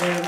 And